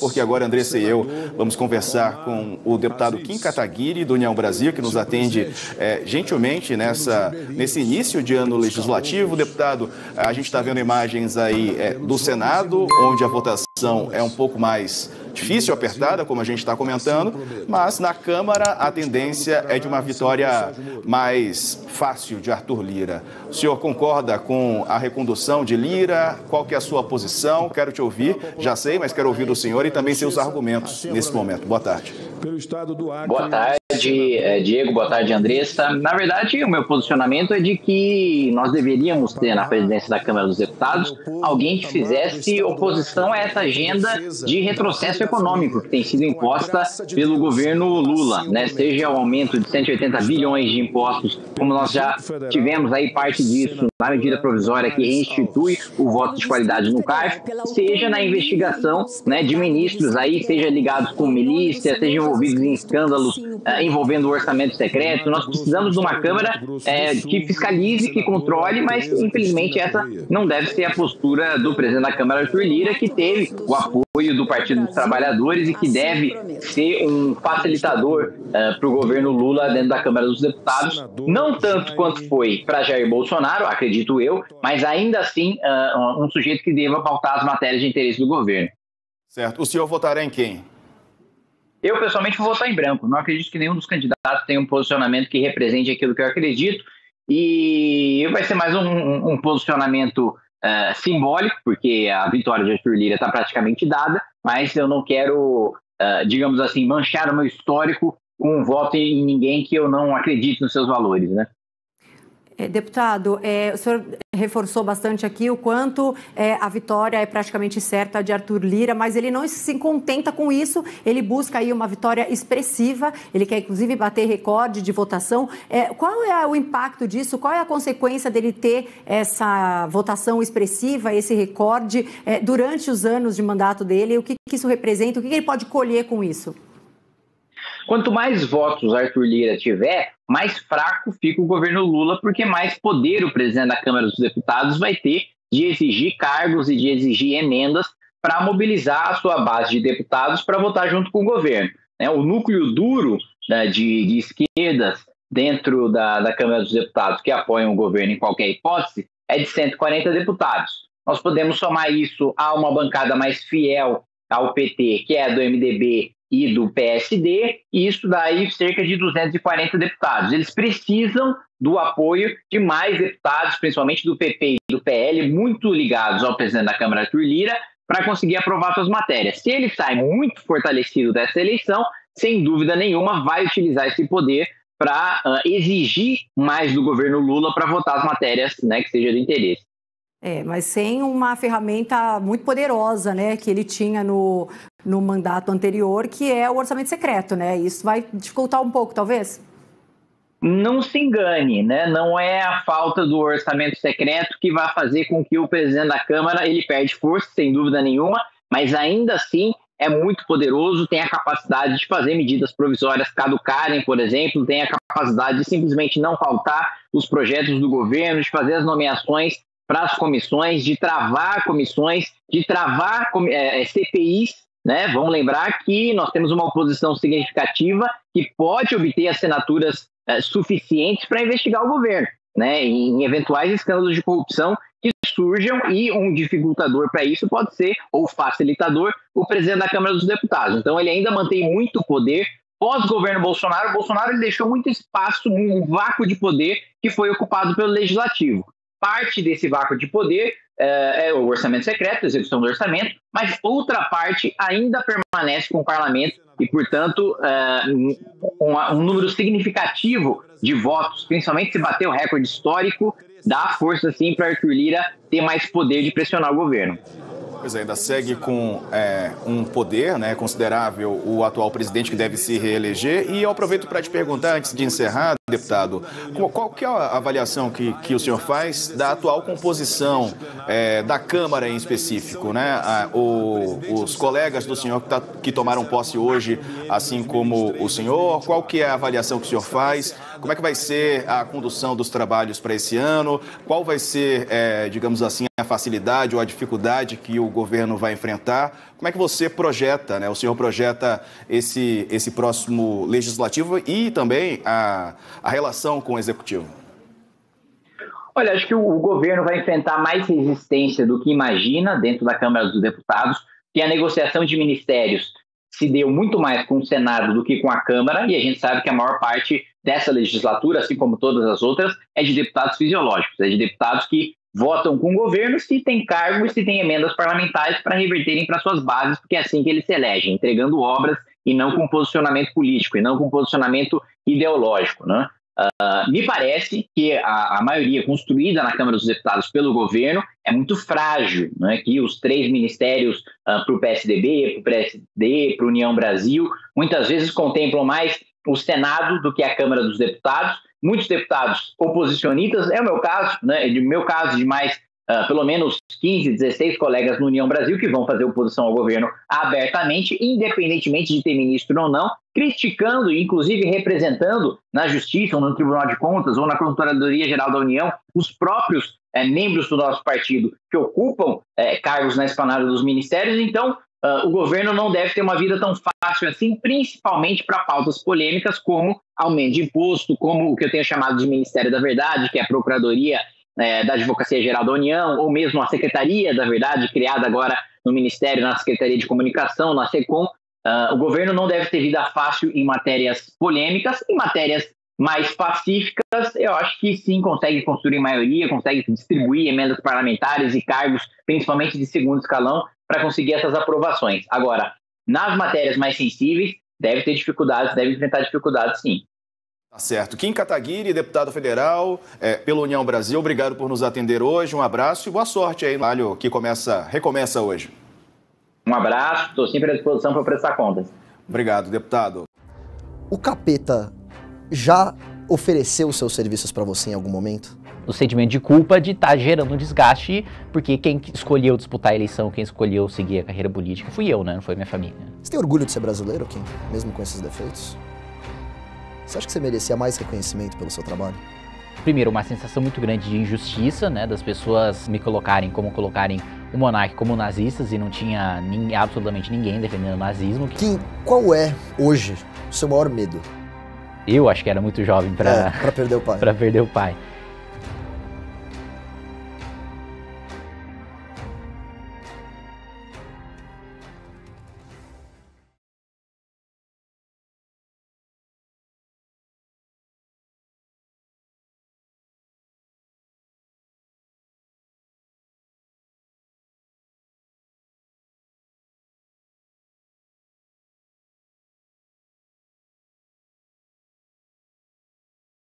porque agora Andressa e eu vamos conversar com o deputado Kim Kataguiri, do União Brasil, que nos atende é, gentilmente nessa, nesse início de ano legislativo. Deputado, a gente está vendo imagens aí é, do Senado, onde a votação é um pouco mais difícil, apertada, como a gente está comentando, mas na Câmara a tendência é de uma vitória mais fácil de Arthur Lira. O senhor concorda com a recondução de Lira? Qual que é a sua posição? Quero te ouvir, já sei, mas quero ouvir do senhor e também seus argumentos nesse momento. Boa tarde. Boa tarde, é, Diego. Boa tarde, Andressa. Na verdade, o meu posicionamento é de que nós deveríamos ter na presidência da Câmara dos Deputados alguém que fizesse oposição a essa agenda de retrocesso econômico que tem sido imposta pelo governo Lula, né? Seja o aumento de 180 bilhões de impostos, como nós já tivemos aí parte disso na medida provisória que institui o voto de qualidade no CARF, seja na investigação né, de ministros aí, seja ligados com milícia, seja envolvidos em escândalos uh, envolvendo o orçamento secreto. Nós precisamos de uma Câmara uh, que fiscalize, que controle, mas infelizmente essa não deve ser a postura do presidente da Câmara, Arthur Lira, que teve o apoio do Partido dos Trabalhadores e que deve ser um facilitador uh, para o governo Lula dentro da Câmara dos Deputados, não tanto quanto foi para Jair Bolsonaro, acredito eu, mas ainda assim um sujeito que deva pautar as matérias de interesse do governo. Certo. O senhor votará em quem? Eu, pessoalmente, vou votar em branco. Não acredito que nenhum dos candidatos tenha um posicionamento que represente aquilo que eu acredito. E vai ser mais um, um posicionamento uh, simbólico, porque a vitória de Arthur Lira está praticamente dada, mas eu não quero, uh, digamos assim, manchar o meu histórico com um voto em ninguém que eu não acredite nos seus valores, né? É, deputado, é, o senhor reforçou bastante aqui o quanto é, a vitória é praticamente certa de Arthur Lira, mas ele não se contenta com isso, ele busca aí uma vitória expressiva, ele quer inclusive bater recorde de votação. Qual é o impacto disso? Qual é a consequência dele ter essa votação expressiva, esse recorde, durante os anos de mandato dele? O que, que isso representa? O que, que ele pode colher com isso? Quanto mais votos Arthur Lira tiver, mais fraco fica o governo Lula, porque mais poder o presidente da Câmara dos Deputados vai ter de exigir cargos e de exigir emendas para mobilizar a sua base de deputados para votar junto com o governo. Né? O núcleo duro né, de, esquerdas dentro da, da Câmara dos Deputados que apoiam o governo em qualquer hipótese é de 140 deputados. Nós podemos somar isso a uma bancada mais fiel ao PT, que é a do MDB e do PSD, e isso daí cerca de 240 deputados. Eles precisam do apoio de mais deputados, principalmente do PP e do PL, muito ligados ao presidente da Câmara, Arthur Lira, para conseguir aprovar suas matérias. Se ele sai muito fortalecido dessa eleição, sem dúvida nenhuma, vai utilizar esse poder para uh, exigir mais do governo Lula para votar as matérias né, que sejam de interesse. É, mas sem uma ferramenta muito poderosa, né, que ele tinha no, no mandato anterior, que é o orçamento secreto, né? Isso vai dificultar um pouco, talvez? Não se engane, né? Não é a falta do orçamento secreto que vai fazer com que o presidente da Câmara ele perde força, sem dúvida nenhuma, mas ainda assim é muito poderoso, tem a capacidade de fazer medidas provisórias caducarem, por exemplo, tem a capacidade de simplesmente não faltar os projetos do governo, de fazer as nomeações para as comissões, de travar comissões, de travar é, é CPIs. Né? Vamos lembrar que nós temos uma oposição significativa que pode obter assinaturas é, suficientes para investigar o governo, né? em eventuais escândalos de corrupção que surjam e um dificultador para isso pode ser, ou facilitador, o presidente da Câmara dos Deputados. Então ele ainda mantém muito poder. Pós-governo Bolsonaro, Bolsonaro ele deixou muito espaço, um vácuo de poder que foi ocupado pelo Legislativo parte desse vácuo de poder é, é o orçamento secreto, a execução do orçamento, mas outra parte ainda permanece com o parlamento e, portanto, é, um, um, número significativo de votos, principalmente se bater o recorde histórico, dá força, sim, para Arthur Lira ter mais poder de pressionar o governo. Pois é, ainda segue com é, um poder né, considerável o atual presidente que deve se reeleger. E eu aproveito para te perguntar, antes de encerrar, Deputado, qual que é a avaliação que, que o senhor faz da atual composição é, da Câmara em específico? Né? A, o, os colegas do senhor que, tá, que tomaram posse hoje, assim como o senhor, qual que é a avaliação que o senhor faz? Como é que vai ser a condução dos trabalhos para esse ano? Qual vai ser, é, digamos assim, a facilidade ou a dificuldade que o governo vai enfrentar? Como é que você projeta, né? O senhor projeta esse, esse próximo legislativo e também a, a relação com o executivo? Olha, acho que o, o governo vai enfrentar mais resistência do que imagina dentro da Câmara dos Deputados, que a negociação de ministérios se deu muito mais com o Senado do que com a Câmara, e a gente sabe que a maior parte dessa legislatura, assim como todas as outras, é de deputados fisiológicos, é de deputados que votam com o governo se tem cargos, se tem emendas parlamentares para reverterem para suas bases, porque é assim que eles se elegem, entregando obras e não com posicionamento político, e não com posicionamento ideológico. Né? Uh, me parece que a, a, maioria construída na Câmara dos Deputados pelo governo é muito frágil, né? que os três ministérios uh, para o PSDB, para o PSD, para a União Brasil, muitas vezes contemplam mais o Senado do que a Câmara dos Deputados. Muitos deputados oposicionistas, é o meu caso, né? de meu caso de mais uh, pelo menos 15, 16 colegas no União Brasil que vão fazer oposição ao governo abertamente, independentemente de ter ministro ou não, criticando e inclusive representando na Justiça ou no Tribunal de Contas ou na Controladoria Geral da União os próprios é, membros do nosso partido que ocupam é, cargos na esplanada dos ministérios. Então, uh, o governo não deve ter uma vida tão fácil assim, principalmente para pautas polêmicas como aumento de imposto, como o que eu tenho chamado de Ministério da Verdade, que é a Procuradoria é, da Advocacia Geral da União, ou mesmo a Secretaria da Verdade, criada agora no Ministério, na Secretaria de Comunicação, na SECOM. Uh, o governo não deve ter vida fácil em matérias polêmicas, em matérias mais pacíficas, eu acho que sim consegue construir maioria, consegue distribuir emendas parlamentares e cargos, principalmente de segundo escalão, para conseguir essas aprovações. Agora, nas matérias mais sensíveis, deve ter dificuldades, deve enfrentar dificuldades sim. Tá certo. Kim Kataguiri, deputado federal é, pela União Brasil, obrigado por nos atender hoje. Um abraço e boa sorte aí no trabalho que começa, recomeça hoje. Um abraço, estou sempre à disposição para prestar contas. Obrigado, deputado. O capeta já ofereceu seus serviços para você em algum momento? O sentimento de culpa de estar tá gerando um desgaste, porque quem escolheu disputar a eleição, quem escolheu seguir a carreira política, fui eu, né? Não foi minha família. Você tem orgulho de ser brasileiro, Kim? Mesmo com esses defeitos? Você acha que você merecia mais reconhecimento pelo seu trabalho? Primeiro, uma sensação muito grande de injustiça, né, das pessoas me colocarem como colocarem o monarca como nazistas e não tinha nem, absolutamente ninguém defendendo o nazismo. Kim, qual é hoje o seu maior medo? Eu acho que era muito jovem para é, perder o pai. para perder o pai.